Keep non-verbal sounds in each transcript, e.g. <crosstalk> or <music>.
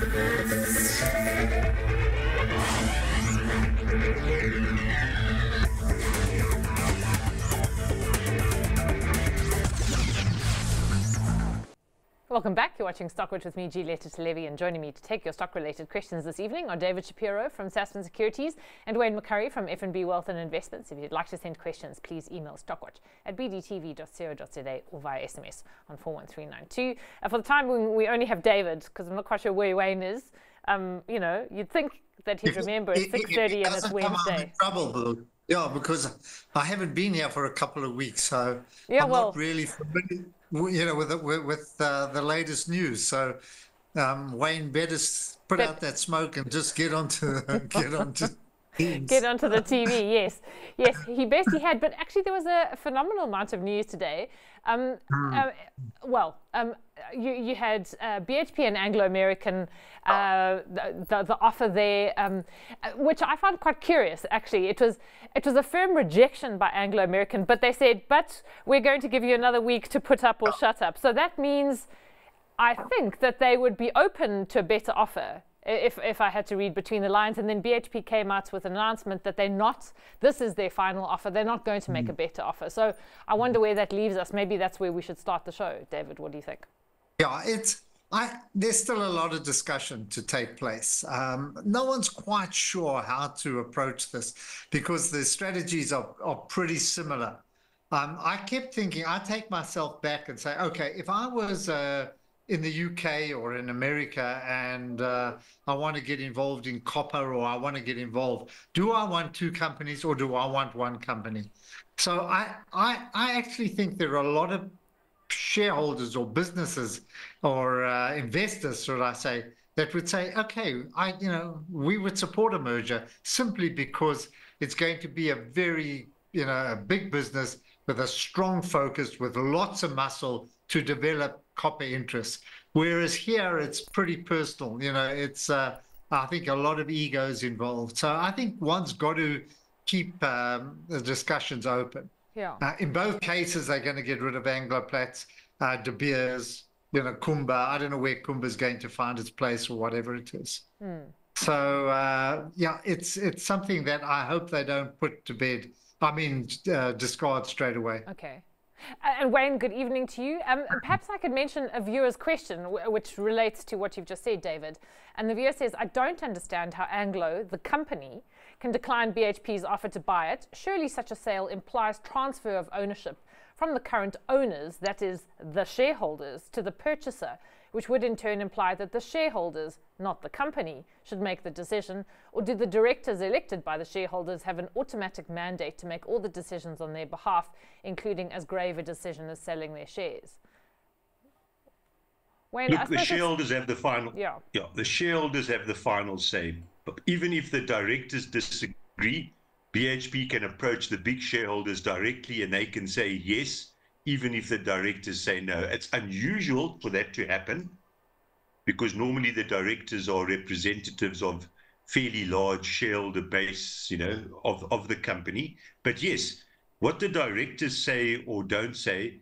Thank you. Welcome back. You're watching Stockwatch with me, Julieta Televi, and joining me to take your stock-related questions this evening are David Shapiro from Sasfin Securities and Wayne McCurrie from FNB Wealth and Investments. If you'd like to send questions, please email stockwatch at bdtv.co.za or via SMS on 41392. Uh, for the time being, we only have David because I'm not quite sure where Wayne is. Um, you know, you'd think that he'd remember it's 6.30 and it's Wednesday. trouble, yeah, because I haven't been here for a couple of weeks, so yeah, I'm well, not really familiar, you know, with the, with, with uh, the latest news. So um, Wayne better put but, out that smoke and just get onto <laughs> get onto. Get onto the TV, <laughs> yes. Yes, he best he had. But actually, there was a phenomenal amount of news today. Um, mm. uh, well, um, you, you had uh, BHP and Anglo American, uh, the, the, the, offer there, um, uh, which I found quite curious. Actually, it was it was a firm rejection by Anglo American, but they said, "But we're going to give you another week to put up or shut up." So that means, I think that they would be open to a better offer if, if I had to read between the lines. And then BHP came out with an announcement that they're not, this is their final offer. They're not going to make mm. a better offer. So I wonder where that leaves us. Maybe that's where we should start the show. David, what do you think? Yeah, it's, I, there's still a lot of discussion to take place. Um, no one's quite sure how to approach this because the strategies are, are pretty similar. Um, I kept thinking, I take myself back and say, okay, if I was a, in the UK or in America and uh, I want to get involved in copper or I want to get involved, do I want two companies or do I want one company? So I, I, I actually think there are a lot of shareholders or businesses or uh, investors, should I say, that would say, okay, I, you know, we would support a merger simply because it's going to be a very, you know, a big business with a strong focus, with lots of muscle to develop copper interests. Whereas here, it's pretty personal. You know, it's uh, I think a lot of egos involved. So I think one's got to keep um, the discussions open. Yeah. Uh, in both cases, they're going to get rid of Anglo Plats, uh, De Beers, you know, Kumba. I don't know where Kumba's going to find its place or whatever it is. Mm. So uh, yeah, it's it's something that I hope they don't put to bed. I mean, uh, discard straight away. Okay. And Wayne, good evening to you. Um, perhaps I could mention a viewer's question, which relates to what you've just said, David. And the viewer says, I don't understand how Anglo, the company, can decline BHP's offer to buy it. Surely such a sale implies transfer of ownership from the current owners, that is, the shareholders, to the purchaser, which would in turn imply that the shareholders, not the company, should make the decision? Or do the directors elected by the shareholders have an automatic mandate to make all the decisions on their behalf, including as grave a decision as selling their shares? Wayne, Look, the shareholders have the final. Yeah. yeah, the shareholders have the final say. Even if the directors disagree, BHP can approach the big shareholders directly, and they can say yes even if the directors say no. It's unusual for that to happen because normally the directors are representatives of fairly large shareholder base, you know, of, of the company. But yes, what the directors say or don't say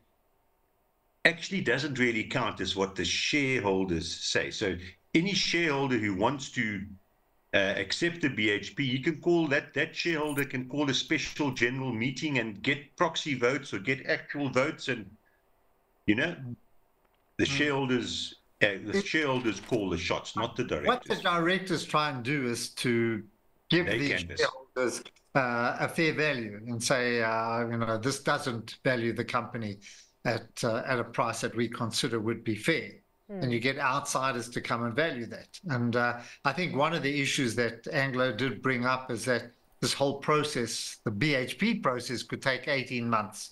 actually doesn't really count as what the shareholders say. So any shareholder who wants to uh, accept the BHP, you can call that that shareholder can call a special general meeting and get proxy votes or get actual votes, and you know, the mm. shareholders uh, the shareholders call the shots, not the directors. What the directors try and do is to give they these shareholders uh, a fair value and say, uh, you know, this doesn't value the company at uh, at a price that we consider would be fair. Mm. And you get outsiders to come and value that. And uh, I think one of the issues that Anglo did bring up is that this whole process, the BHP process, could take 18 months.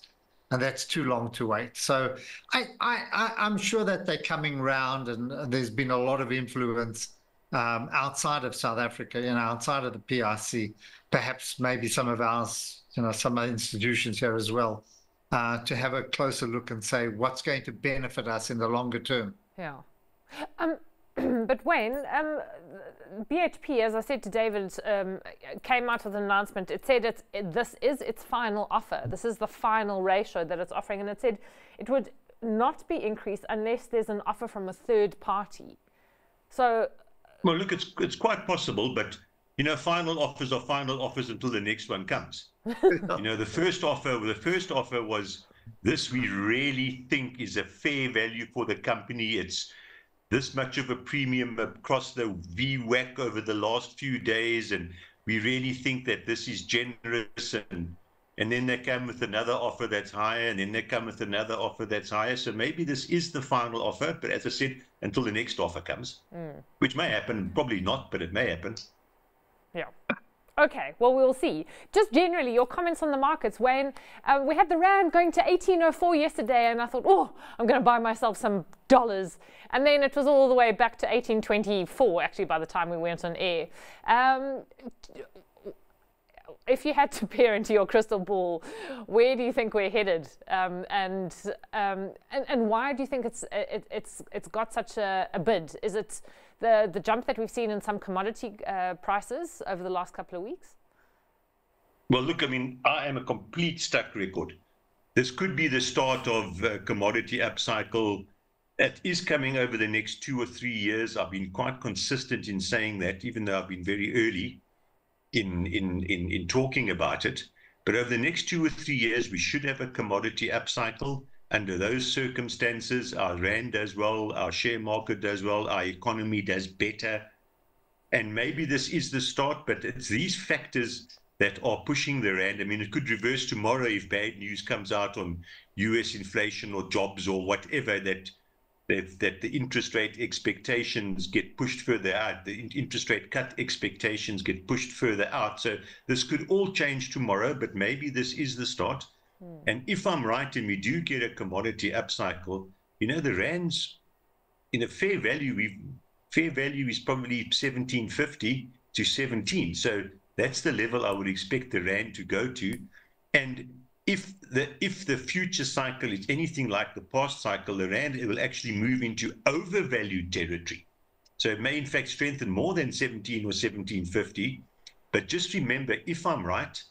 And that's too long to wait. So I, I, I'm sure that they're coming round, and there's been a lot of influence um, outside of South Africa, you know, outside of the PRC, perhaps maybe some of ours, you know, some institutions here as well, uh, to have a closer look and say what's going to benefit us in the longer term. Yeah. Um, <clears throat> but Wayne, um, BHP, as I said to David, um, came out with an announcement. It said it's, it, this is its final offer. This is the final ratio that it's offering. And it said it would not be increased unless there's an offer from a third party. So Well, look, it's it's quite possible, but you know, final offers are final offers until the next one comes. <laughs> you know, the first offer, the first offer was this. We really think is a fair value for the company. It's this much of a premium across the VWAP over the last few days, and we really think that this is generous and and then they come with another offer that's higher, and then they come with another offer that's higher. So maybe this is the final offer, but as I said, until the next offer comes, mm. which may happen, probably not, but it may happen. Yeah. Okay, well, we'll see. Just generally, your comments on the markets. When uh, we had the Rand going to 1804 yesterday, and I thought, oh, I'm going to buy myself some dollars. And then it was all the way back to 1824, actually, by the time we went on air. Um, if you had to <laughs> peer into your crystal ball, where do you think we're headed, um, and, um, and and why do you think it's it, it's it's got such a, a, bid? Is it the the jump that we've seen in some commodity uh, prices over the last couple of weeks? Well, look, I mean, I am a complete stack record. This could be the start of a commodity upcycle that is coming over the next two or three years. I've been quite consistent in saying that, even though I've been very early in, in, in, in talking about it. But over the next two or three years, we should have a commodity upcycle. Under those circumstances, our rand does well, our share market does well, our economy does better. And maybe this is the start, but it's these factors that are pushing the rand. I mean, it could reverse tomorrow if bad news comes out on US inflation or jobs or whatever that that, that the interest rate expectations get pushed further out, the interest rate cut expectations get pushed further out. So this could all change tomorrow, but maybe this is the start. Mm. And if I'm right and we do get a commodity upcycle, you know, the rands in a fair value, we fair value is probably 1750 to 17. So that's the level I would expect the rand to go to. And if the if the future cycle is anything like the past cycle, the rand it will actually move into overvalued territory. So it may in fact strengthen more than 17 or 1750. But just remember, if I'm right,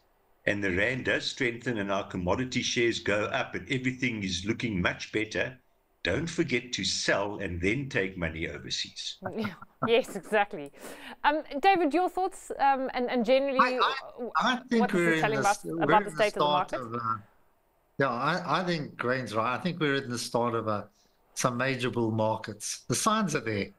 and the rand does strengthen and our commodity shares go up and everything is looking much better, don't forget to sell and then take money overseas. <laughs> yes, exactly. Um, David, your thoughts um, and, and generally, I, I, I think we're telling us about the state the of the market? Of, uh, yeah, I, I think Wayne's right. I think we're in the start of a, some major bull markets. The signs are there.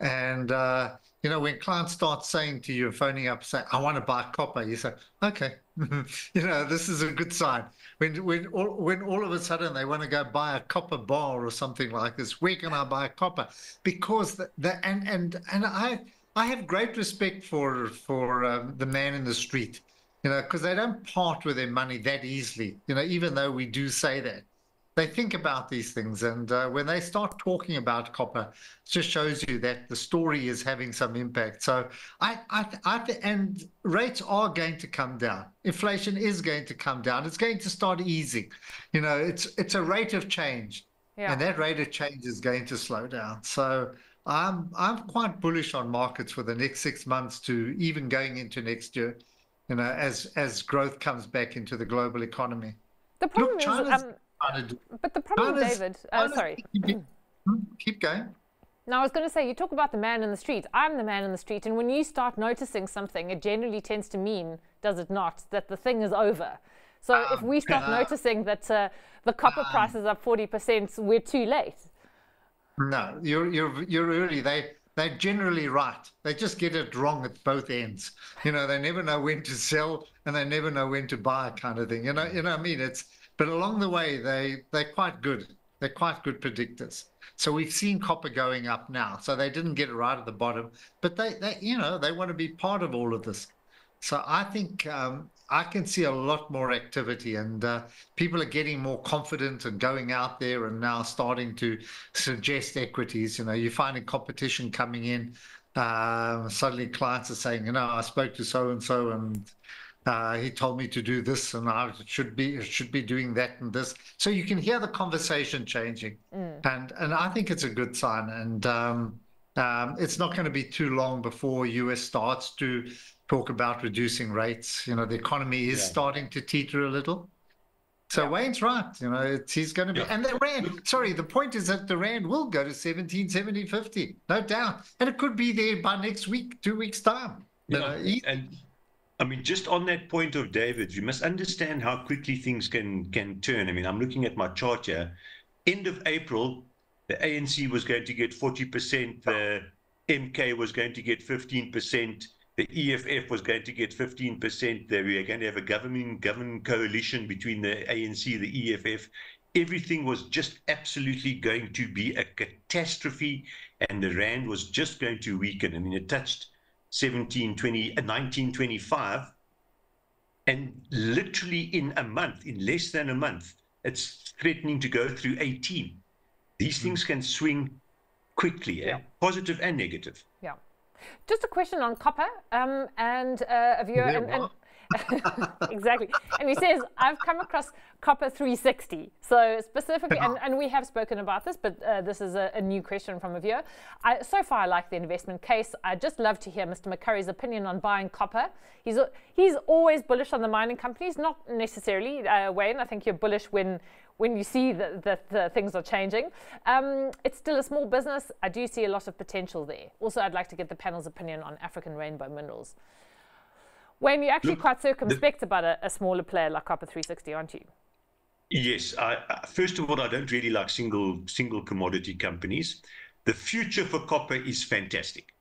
And, uh, you know, when clients start saying to you, phoning up, saying, I want to buy copper, you say, okay, <laughs> you know, this is a good sign. When, when, all, when all of a sudden they want to go buy a copper bar or something like this, where can I buy copper? Because the, the and, and, and I, I have great respect for, for um, the man in the street, you know, because they don't part with their money that easily, you know, even though we do say that they think about these things. And uh, when they start talking about copper, it just shows you that the story is having some impact. So I, I, I and rates are going to come down. Inflation is going to come down. It's going to start easing. You know, it's it's a rate of change, yeah. and that rate of change is going to slow down. So. I'm I'm quite bullish on markets for the next six months to even going into next year, you know, as as growth comes back into the global economy. The problem Look, is, um, but the problem, David, uh, sorry. Keep going. Now, I was going to say, you talk about the man in the street. I'm the man in the street. And when you start noticing something, it generally tends to mean, does it not, that the thing is over. So um, if we start uh, noticing that uh, the copper um, price is up 40%, we're too late. No, you're, you're, you're early. They, they're generally right. They just get it wrong at both ends. You know, they never know when to sell and they never know when to buy kind of thing. You know, you know I mean? It's but along the way, they, they're quite good. They're quite good predictors. So we've seen copper going up now. So they didn't get it right at the bottom, but they, they you know, they want to be part of all of this. So I think um, I can see a lot more activity, and uh, people are getting more confident and going out there and now starting to suggest equities. You know, you're finding competition coming in. Uh, suddenly, clients are saying, you know, I spoke to so and so, and uh, he told me to do this, and I should be should be doing that and this. So you can hear the conversation changing, mm. and and I think it's a good sign. And um, um, it's not going to be too long before US starts to talk about reducing rates. You know, the economy is yeah. starting to teeter a little. So yeah. Wayne's right. You know, he's going to be. Yeah. And the Rand, sorry, the point is that the Rand will go to 17, 17, 50, no doubt. And it could be there by next week, two weeks' time. You know, and I mean, just on that point of David, you must understand how quickly things can can turn. I mean, I'm looking at my chart here. End of April, the ANC was going to get 40%, the MK was going to get 15%, the EFF was going to get 15%. There we are going to have a government coalition between the ANC, the EFF. Everything was just absolutely going to be a catastrophe, and the rand was just going to weaken. I mean, it touched 17, 20, 1925, and literally in a month, in less than a month, it's threatening to go through 18. These hmm. things can swing quickly, eh? yeah. positive and negative. Yeah. Just a question on copper um, and uh, a viewer. And, and <laughs> exactly. And he says, I've come across copper 360. So specifically, and, and we have spoken about this, but uh, this is a, a, new question from a viewer. I, so far, I like the investment case. I'd just love to hear Mr. McCurrie's opinion on buying copper. He's, he's always bullish on the mining companies, not necessarily, uh, Wayne. I think you're bullish when when you see that, that, that things are changing. Um, it's still a small business. I do see a lot of potential there. Also, I'd like to get the panel's opinion on African rainbow minerals. Wayne, you're actually Look, quite circumspect the, about a, a, smaller player like Copper 360, aren't you? Yes. I, first of all, I don't really like single single commodity companies. The future for copper is fantastic.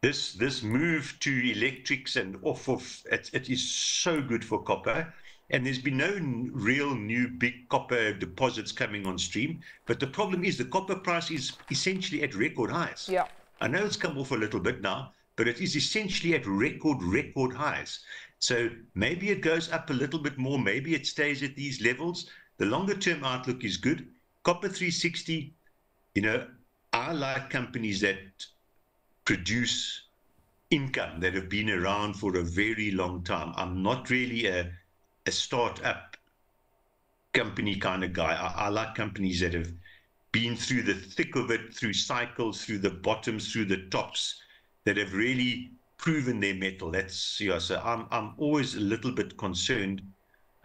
This this move to electrics and off of it, it is so good for copper and there's been no real new big copper deposits coming on stream. But the problem is the copper price is essentially at record highs. Yeah. I know it's come off a little bit now, but it is essentially at record, record highs. So maybe it goes up a little bit more. Maybe it stays at these levels. The longer term outlook is good. Copper 360, you know, I like companies that produce income that have been around for a very long time. I'm not really a a startup company kind of guy. I, I like companies that have been through the thick of it, through cycles, through the bottoms, through the tops, that have really proven their metal. That's yeah. So I'm I'm always a little bit concerned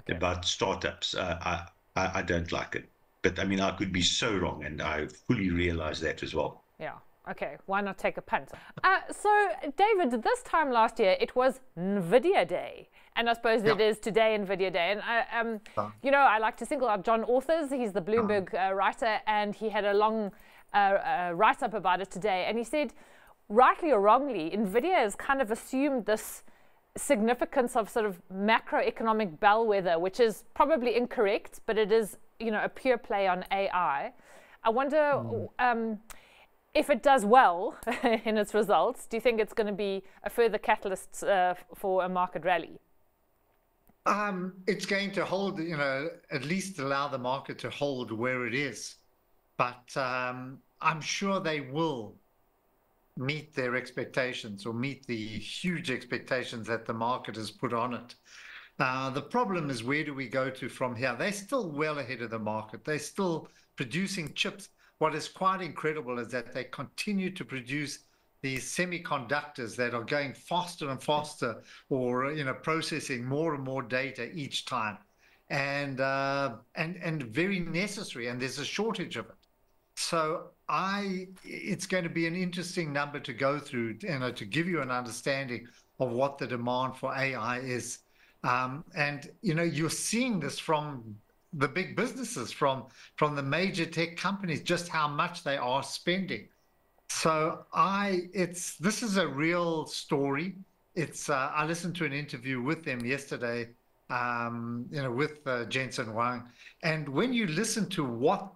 okay. about startups. Uh, I, I I don't like it, but I mean I could be so wrong, and I fully realize that as well. Yeah. Okay, why not take a punt? Uh, so, David, this time last year it was NVIDIA Day. And I suppose yeah. it is today NVIDIA Day. And I, um, uh. you know, I like to single out John Authers. He's the Bloomberg uh, writer, and he had a long uh, uh, write up about it today. And he said, rightly or wrongly, NVIDIA has kind of assumed this significance of sort of macroeconomic bellwether, which is probably incorrect, but it is, you know, a pure play on AI. I wonder. Mm. Um, if it does well <laughs> in its results, do you think it's going to be a further catalyst uh, for a market rally? Um, it's going to hold, you know, at least allow the market to hold where it is. But um, I'm sure they will meet their expectations or meet the huge expectations that the market has put on it. The problem is where do we go to from here? They're still well ahead of the market. They're still producing chips. What is quite incredible is that they continue to produce these semiconductors that are going faster and faster or you know processing more and more data each time and uh, and and very necessary and there's a shortage of it so i it's going to be an interesting number to go through you know to give you an understanding of what the demand for ai is. Um, and you know you're seeing this from the big businesses from from the major tech companies just how much they are spending. So I, it's this is a real story. It's uh, I listened to an interview with them yesterday, um, you know, with uh, Jensen Huang, and when you listen to what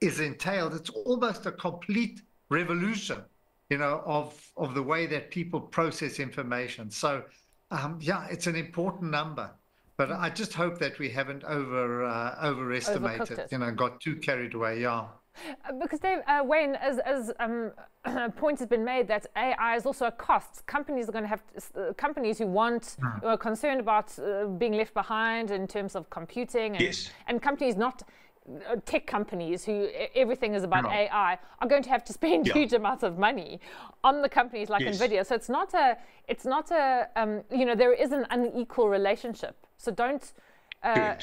is entailed, it's almost a complete revolution, you know, of of the way that people process information. So, um, yeah, it's an important number. But I just hope that we haven't over uh, overestimated, you know, got too carried away. Yeah. Uh, because Dave, uh, Wayne, as, as um, a <clears throat> point has been made that AI is also a cost. Companies are going to have uh, companies who want, hmm. who are concerned about uh, being left behind in terms of computing, and, yes. and companies not tech companies who everything is about no. AI are going to have to <laughs> spend yeah. huge amounts of money on the companies like yes. Nvidia. So it's not a, it's not a, um, you know, there is an unequal relationship. So don't. Uh,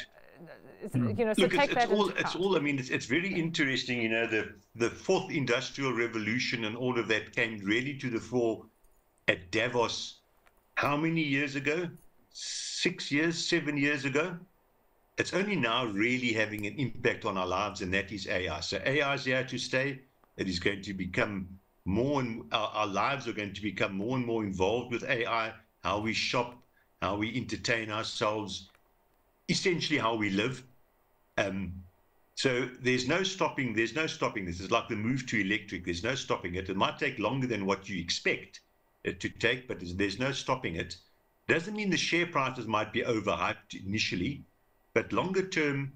you know, so Look, take it's, that it's all, it's all, I mean, it's, it's very interesting, you know, the, the fourth industrial revolution and all of that came really to the fore at Davos how many years ago? Six years, seven years ago? It's only now really having an impact on our lives, and that is AI. So AI is here to stay. It is going to become more and our, our lives are going to become more and more involved with AI, how we shop, how we entertain ourselves, essentially how we live. Um, so there's no stopping. There's no stopping this. It's like the move to electric. There's no stopping it. It might take longer than what you expect it to take, but there's, there's no stopping it. Doesn't mean the share prices might be overhyped initially, but longer term,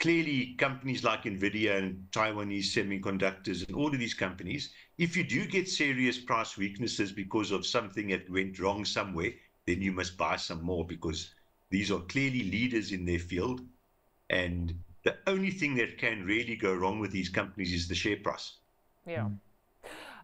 clearly companies like Nvidia and Taiwanese semiconductors and all of these companies, if you do get serious price weaknesses because of something that went wrong somewhere, then you must buy some more because these are clearly leaders in their field. And the only thing that can really go wrong with these companies is the share price. Yeah. Mm.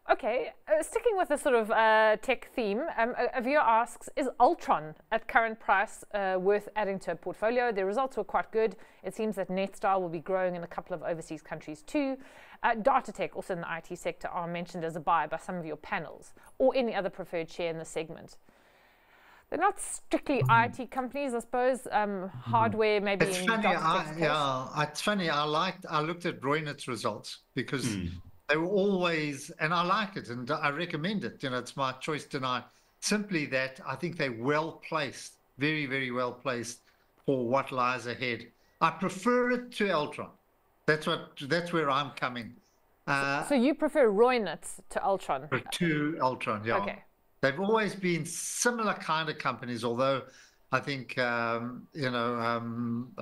Okay, uh, sticking with the sort of uh, tech theme, um, a, a, viewer asks, is Altron at current price uh, worth adding to a portfolio? The results were quite good. It seems that Netstar will be growing in a couple of overseas countries too. Uh, Datatec, also in the IT sector, are mentioned as a buy by some of your panels, or any other preferred share in the segment. They're not strictly mm. IT companies, I suppose. Um, hardware, maybe. It's funny. I, yeah, it's funny. I liked. I looked at Reunert's results because mm they were always, and I like it and I recommend it. You know, it's my choice tonight. Simply that I think they're well placed, very, very well placed for what lies ahead. I prefer it to Altron. That's what. That's where I'm coming. Uh, so you prefer Reunert to Altron? To Altron, yeah. Okay. They've always been similar kind of companies, although I think um, you know um,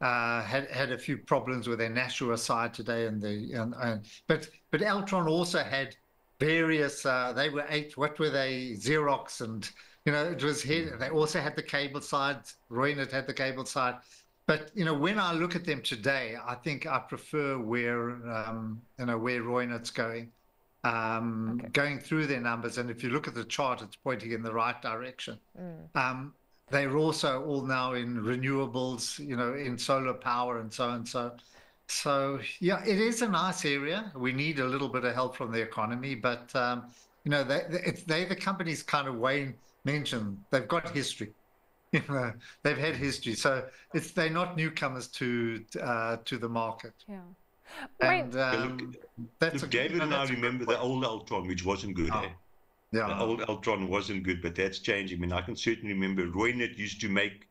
uh, had had a few problems with their Nashua side today, and the and, and but but Altron also had various. Uh, they were eight. What were they? Xerox, and you know it was here. They also had the cable side. Reunert had the cable side. But you know, when I look at them today, I think I prefer where um, you know where Reunert's going, um, okay. going through their numbers. And if you look at the chart, it's pointing in the right direction. Mm. Um, they're also all now in renewables, you know, in solar power and so and so. So yeah, it is a nice area. We need a little bit of help from the economy, but um, you know, they they the companies kind of Wayne mentioned. They've got history. <laughs> You know, they've had history, so it's they're not newcomers to uh, to the market. Yeah. And um, look, that's look, a, David and I remember the old Altron, which wasn't good. Oh. Eh? Yeah. The old Altron wasn't good, but that's changing. I mean, I can certainly remember Reunert used to make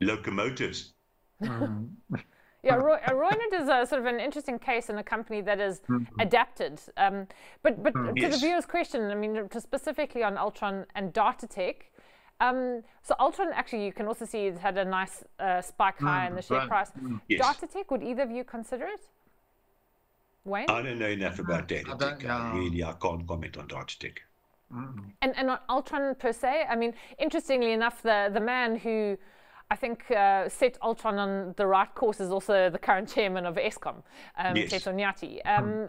locomotives. Mm. <laughs> yeah, Roy, uh, is a, sort of an interesting case in a company that is mm. adapted. Um, but but mm. to yes. the viewer's question, I mean, specifically on Altron and Datatec, um, so Altron actually, you can also see it had a nice uh, spike high in the share right. price. Yes. Datatec, would either of you consider it? Wayne? I don't know enough about Datatec. I, really, I can't comment on Datatec. And and on Altron per se, I mean, interestingly enough, the the man who I think uh, set Altron on the right course is also the current chairman of Eskom, um, yes. Nyati. Um,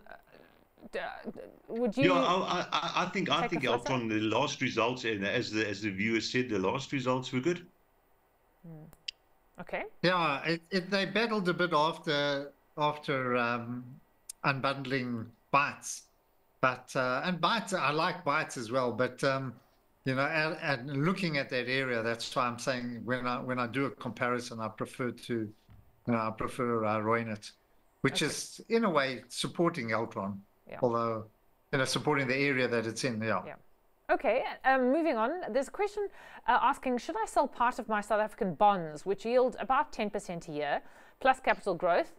would you? Yeah, I, I, I think I think Altron the last results, and as the as the viewer said, the last results were good. Mm. Okay. Yeah, it, it, they battled a bit after after um, unbundling Bytes but uh, and Bytes, I like Bytes as well. But um, you know, and, and, looking at that area, that's why I'm saying when I when I do a comparison, I prefer to, you know, I prefer uh, Reunert, which okay. is in a way supporting Altron, yeah. although you know supporting the area that it's in. Yeah. yeah. Okay, um, moving on. There's a question uh, asking Should I sell part of my South African bonds, which yield about 10% a year, plus capital growth,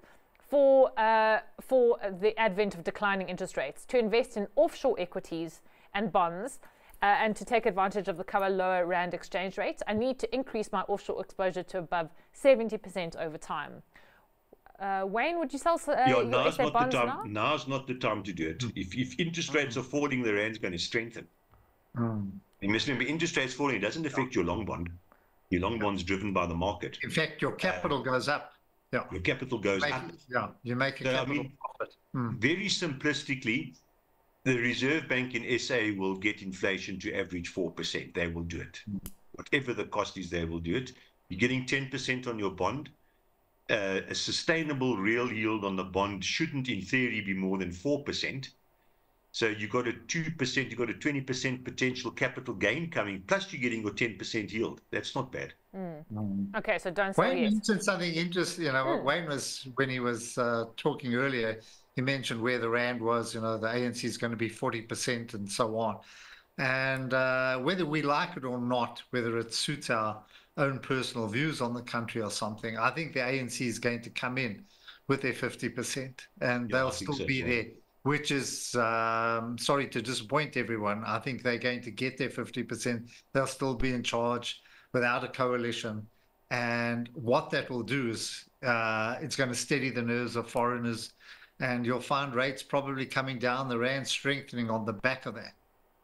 for, uh, for the advent of declining interest rates to invest in offshore equities and bonds uh, and to take advantage of the cover lower rand exchange rates. I need to increase my offshore exposure to above 70% over time. Uh, Wayne, would you sell uh, yeah, now's not bonds the time, now? Now's not the time to do it. If, if interest rates are falling, the rand's going to strengthen. Mm. You must remember, interest rates falling, it doesn't affect your long bond. Your long bond's driven by the market. In fact, your capital goes up. Yeah. Your capital goes make, up. Yeah, you make a so, capital I mean, profit. Mm. Very simplistically, the Reserve Bank in SA will get inflation to average 4%. They will do it. Mm. Whatever the cost is, they will do it. You're getting 10% on your bond. Uh, a sustainable real yield on the bond shouldn't, in theory, be more than 4%. So you've got a 2%, you've got a 20% potential capital gain coming, plus you're getting your 10% yield. That's not bad. Mm. Mm. Okay, so don't Wayne yes. mentioned something interesting. You know, mm. Wayne was, when he was uh, talking earlier, he mentioned where the Rand was, you know, the ANC is going to be 40% and so on. And uh, whether we like it or not, whether it suits our own personal views on the country or something, I think the ANC is going to come in with their 50% and yeah, they'll still so, be so. there which is um, sorry to disappoint everyone. I think they're going to get their 50%. They'll still be in charge without a coalition. And what that will do is uh, it's going to steady the nerves of foreigners. And you'll find rates probably coming down, the Rand strengthening on the back of that,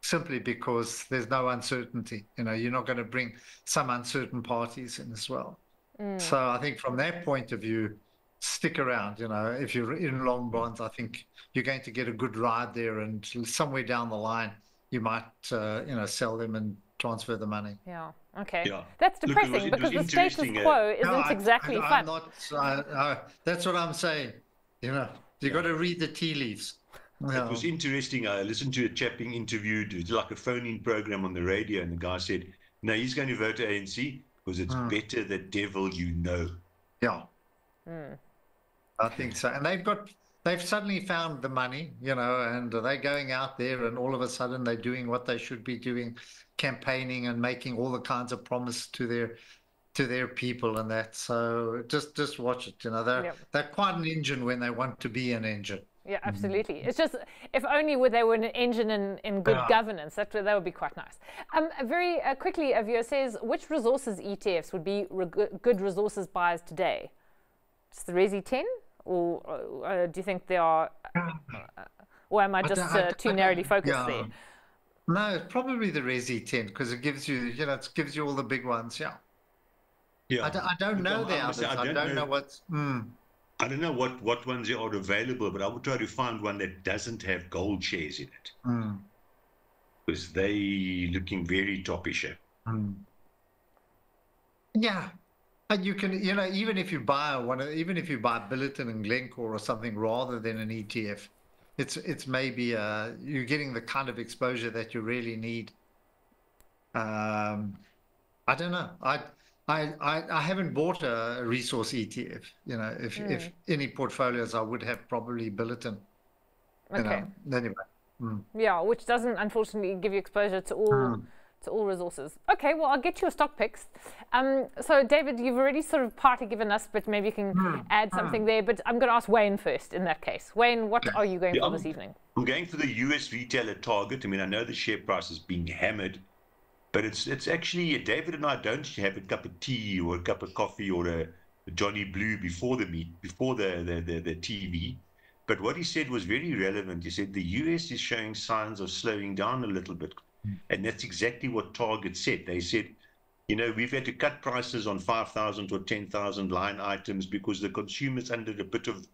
simply because there's no uncertainty. You know, you're not going to bring some uncertain parties in as well. Mm. So I think from that point of view, stick around. You know, if you're in long bonds, I think you're going to get a good ride there, and somewhere down the line, you might, uh, you know, sell them and transfer the money. Yeah. Okay. Yeah. That's depressing Look, was, because the status quo uh, isn't no, exactly I, fun. Not, uh, that's what I'm saying. You know, you yeah. got to read the tea leaves. Yeah. It was interesting. I listened to a chap being interviewed, it was like a phone-in program on the radio, and the guy said, "No, he's going to vote ANC because it's mm. better the devil you know." Yeah. Mm. I think so. And they've got they've suddenly found the money, you know, and they're going out there and all of a sudden they're doing what they should be doing, campaigning and making all the kinds of promise to their to their people and that. So just just watch it, you know. They're yep. they're quite an engine when they want to be an engine. Yeah, absolutely. Mm. It's just if only were they were an engine in, in good yeah. governance, that that would be quite nice. Um, very uh, quickly, Avio says, which resources ETFs would be re- good resources buyers today? Just the Resi 10? Or uh, do you think they are, uh, or am I just I uh, too narrowly focused yeah. there? No, it's probably the Resi 10 because it gives you, you know, it gives you all the big ones. Yeah. Yeah. I, d- I don't know the others. I don't, I don't know, know what's. Mm. I don't know what, what ones are available, but I would try to find one that doesn't have gold shares in it. Mm. Because they looking very topish. Mm. Yeah, and you can, you know, even if you buy one, even if you buy Billiton and Glencore or something rather than an ETF, it's it's maybe uh, you're getting the kind of exposure that you really need. Um, I don't know. I, I I I haven't bought a resource ETF. You know, if mm. if any portfolios, I would have probably Billiton. Okay. You know, anyway. Mm. Yeah, which doesn't unfortunately give you exposure to all. Mm to all resources. Okay, well, I'll get you a stock picks. Um, so, David, you've already sort of partly given us, but maybe you can mm, add something mm. there. But I'm going to ask Wayne first in that case. Wayne, what are you going yeah, for I'm, this evening? I'm going for the US retailer Target. I mean, I know the share price is being hammered, but it's it's actually, David and I don't have a cup of tea or a cup of coffee or a, a Johnny Blue before the meet, before the, the, the, the TV. But what he said was very relevant. He said the US is showing signs of slowing down a little bit and that's exactly what Target said. They said, you know, we've had to cut prices on 5,000 or 10,000 line items because the consumer's under a bit of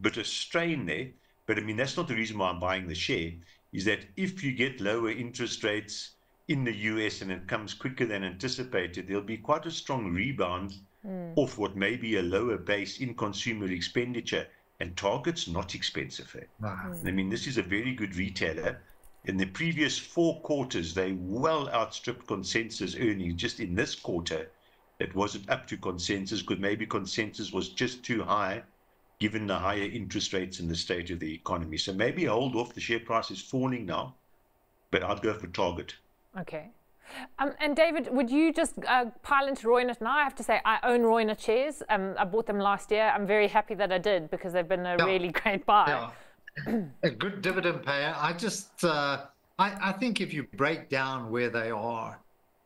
bit of strain there. But I mean, that's not the reason why I'm buying the share. Is that if you get lower interest rates in the US and it comes quicker than anticipated, there'll be quite a strong rebound mm. off what may be a lower base in consumer expenditure. And Target's not expensive. Eh? Wow. I mean, this is a very good retailer. In the previous four quarters, they well outstripped consensus earnings. Just in this quarter, it wasn't up to consensus because maybe consensus was just too high given the higher interest rates and the state of the economy. So maybe hold off. The share price is falling now, but I'd go for Target. Okay. Um, and David, would you just uh, pile into Reunert now? I have to say, I own Reunert shares. Um, I bought them last year. I'm very happy that I did because they've been a yeah. really <laughs> great buy. Yeah a good dividend payer. I just, uh, I, I think if you break down where they are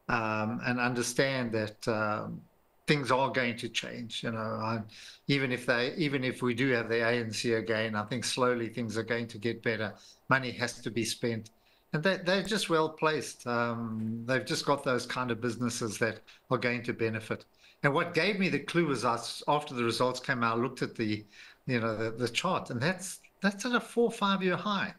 um, and understand that um, things are going to change, you know, I, even if they, even if we do have the ANC again, I think slowly things are going to get better. Money has to be spent. And they, they're just well placed. Um, they've just got those kind of businesses that are going to benefit. And what gave me the clue was after the results came out, I looked at the, you know, the, the chart, and that's that's at a four five year high,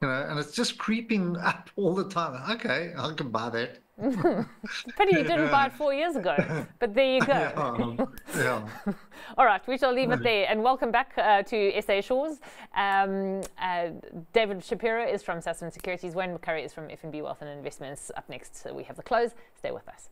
you know, and it's just creeping up all the time. Okay, I can buy that. <laughs> Pity you didn't yeah. buy it four years ago, but there you go. <laughs> Yeah, um, yeah. <laughs> All right, we shall leave it there and welcome back uh, to SA Shores. Um, uh, David Shapiro is from Sasfin Securities, Wayne McCurrie is from FNB Wealth and Investments. Up next, so we have the close. Stay with us.